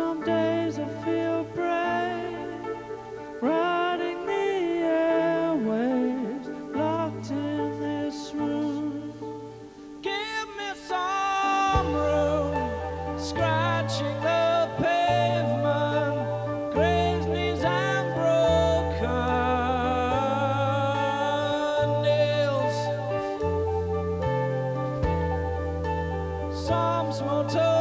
Some days I feel brave, riding the airwaves, locked in this room. Give me some room, scratching the pavement, grazed knees and broken nails. Some small toes.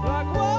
Pra